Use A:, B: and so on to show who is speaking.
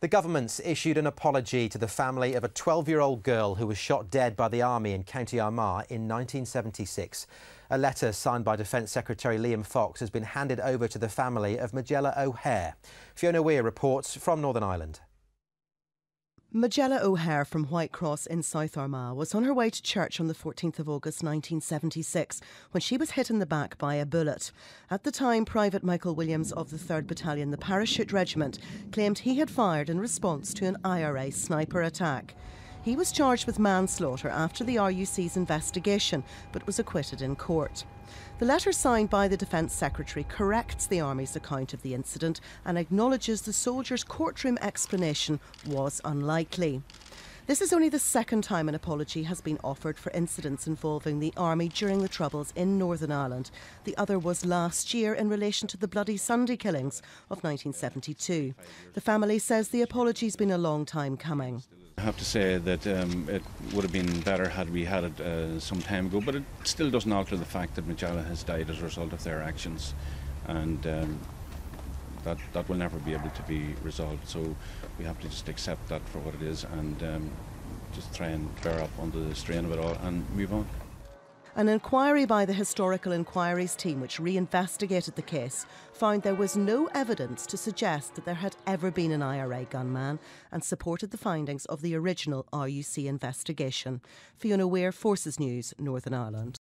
A: The government's issued an apology to the family of a 12 year old girl who was shot dead by the army in County Armagh in 1976. A letter signed by Defence Secretary Liam Fox has been handed over to the family of Majella O'Hare. Fiona Weir reports from Northern Ireland.
B: Majella O'Hare from Whitecross in South Armagh was on her way to church on the 14th of August 1976 when she was hit in the back by a bullet. At the time, Private Michael Williams of the 3rd Battalion, the Parachute Regiment, claimed he had fired in response to an IRA sniper attack. He was charged with manslaughter after the RUC's investigation, but was acquitted in court. The letter signed by the Defence Secretary corrects the Army's account of the incident and acknowledges the soldier's courtroom explanation was unlikely. This is only the second time an apology has been offered for incidents involving the Army during the Troubles in Northern Ireland. The other was last year in relation to the Bloody Sunday killings of 1972. The family says the apology's been a long time coming.
C: I have to say that um, it would have been better had we had it uh, some time ago, but it still doesn't alter the fact that Majella has died as a result of their actions, and um, that that will never be able to be resolved. So we have to just accept that for what it is, and um, just try and bear up under the strain of it all and move on.
B: An inquiry by the Historical Enquiries team, which reinvestigated the case, found there was no evidence to suggest that there had ever been an IRA gunman and supported the findings of the original RUC investigation. Fiona Weir, Forces News, Northern Ireland.